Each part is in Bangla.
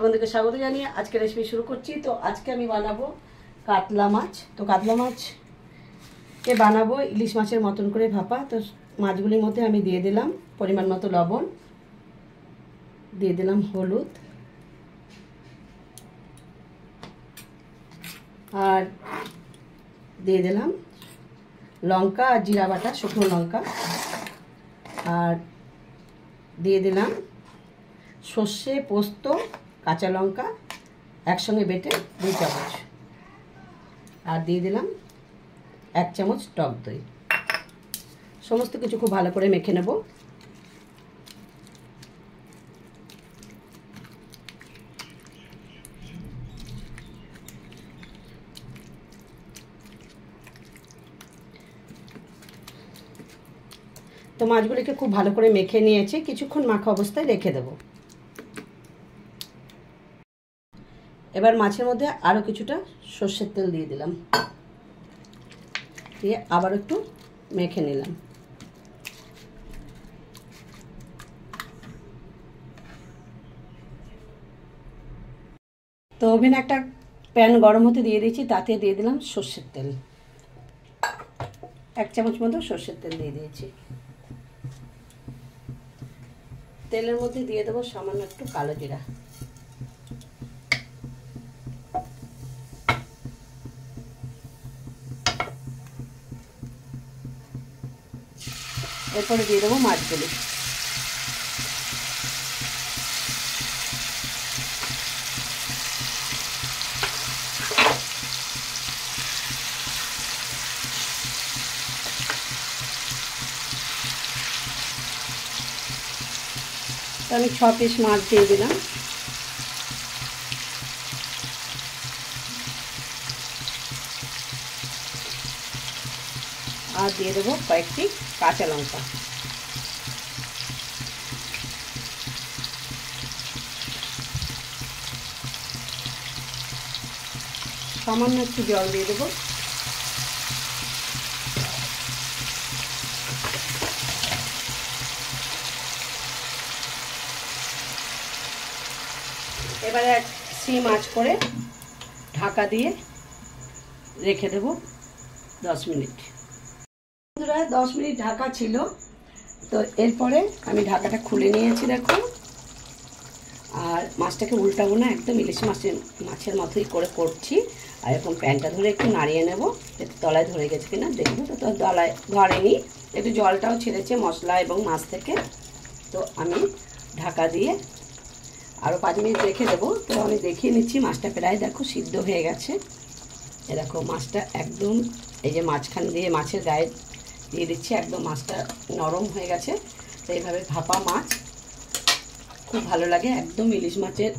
বন্ধুকে স্বাগত জানিয়ে আজকে রেসিপি শুরু করছি। তো আজকে আমি বানাবো কাতলা মাছ। তো কাতলা মাছ কে বানাবো ইলিশ মাছের মতন করে ভাপা। তো মাছগুলির মধ্যে আমি দিয়ে দিলাম পরিমাণ মতো লবণ, দিয়ে দিলাম হলুদ আর দিয়ে দিলাম লঙ্কা আর জিরা বাটা, শুকনো লঙ্কা। আর দিয়ে দিলাম সর্ষে পোস্ত কাঁচা লঙ্কা একসঙ্গে বেটে দুই চামচ। আর দিয়ে দিলাম এক চামচ টক দই। সমস্ত কিছু খুব ভালো করে মেখে নেব। তো মাছগুলিকে খুব ভালো করে মেখে নিয়েছি। কিছুক্ষণ মাখা অবস্থায় রেখে দেব। এবার মাছের মধ্যে আরও কিছুটা সর্ষের তেল দিয়ে দিলাম। দিয়ে আবার একটু মেখে নিলাম। তো ওভেনে একটা প্যান গরম হতে দিয়ে দিয়েছি, তাতে দিয়ে দিলাম সর্ষের তেল। এক চামচ মতো সর্ষের তেল দিয়ে দিয়েছি। তেলের মধ্যে দিয়ে দেবো সামান্য একটু কালো জিরা। এরপরে দিয়ে দেবো মাছগুলি আমি ছ পিস মাছ দিয়ে দিলাম। আর দিয়ে দেবো কয়েকটি কাঁচা লঙ্কা। সামান্য একটু জল দিয়ে দেবো। এবারে সিম আঁচ করে ঢাকা দিয়ে রেখে দেব দশ মিনিট। বন্ধুরা দশ মিনিট ঢাকা ছিল। তো এরপরে আমি ঢাকাটা খুলে নিয়েছি দেখো আর মাছটাকে উল্টাবো না, একদম ইলিশ মাছের মাছের মতোই করে করছি। আর এরকম প্যানটা ধরে একটু নাড়িয়ে নেব একটু তলায় ধরে গেছে কিনা। দেখব তো তো তলায় ধরেনি। একটু জলটাও ছেড়েছে মশলা এবং মাছ থেকে। তো আমি ঢাকা দিয়ে আরও পাঁচ মিনিট রেখে দেবো। তো আমি দেখিয়ে নিচ্ছি, মাছটা প্রায় দেখো সিদ্ধ হয়ে গেছে। এ দেখো, মাছটা একদম এই যে মাঝখান দিয়ে মাছের গায়ে দিয়ে দিচ্ছি, একদম মাছটা নরম হয়ে গেছে। তো এইভাবে ভাপা মাছ, খুব ভালো লাগে, একদম ইলিশ মাছের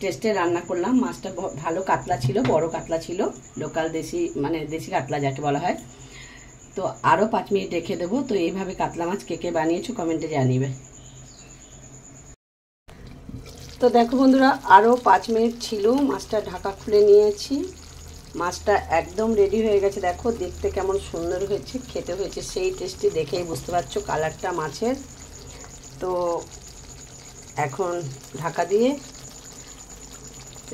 টেস্টে রান্না করলাম। মাছটা ভালো কাতলা ছিল, বড় কাতলা ছিল, লোকাল দেশি মানে দেশি কাতলা যাকে বলা হয়। তো আরও পাঁচ মিনিট রেখে দেবো, তো এইভাবে কাতলা মাছ কে কে বানিয়েছো কমেন্টে জানিবে। তো দেখো বন্ধুরা, আরও পাঁচ মিনিট ছিল, মাছটা ঢাকা খুলে নিয়েছি। মাছটা একদম রেডি হয়ে গেছে। দেখো, দেখতে কেমন সুন্দর হয়েছে, খেতে হয়েছে। সেই টেস্টি দেখেই বুঝতে পারছ কালারটা মাছের। তো এখন ঢাকা দিয়ে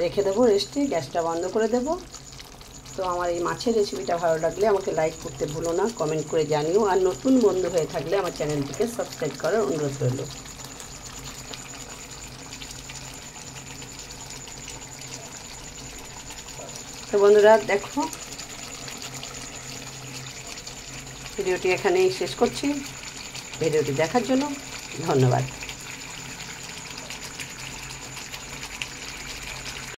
রেখে দেবো রেস্টে গ্যাসটা বন্ধ করে দেব। তো আমার এই মাছের রেসিপিটা ভালো লাগলে আমাকে লাইক করতে ভুলো না কমেন্ট করে জানিও। আর নতুন বন্ধু হয়ে থাকলে আমার চ্যানেলটিকে সাবস্ক্রাইব করার অনুরোধ রইল। তো বন্ধুরা দেখো। ভিডিওটি এখানেই শেষ করছি। ভিডিওটি দেখার জন্য ধন্যবাদ।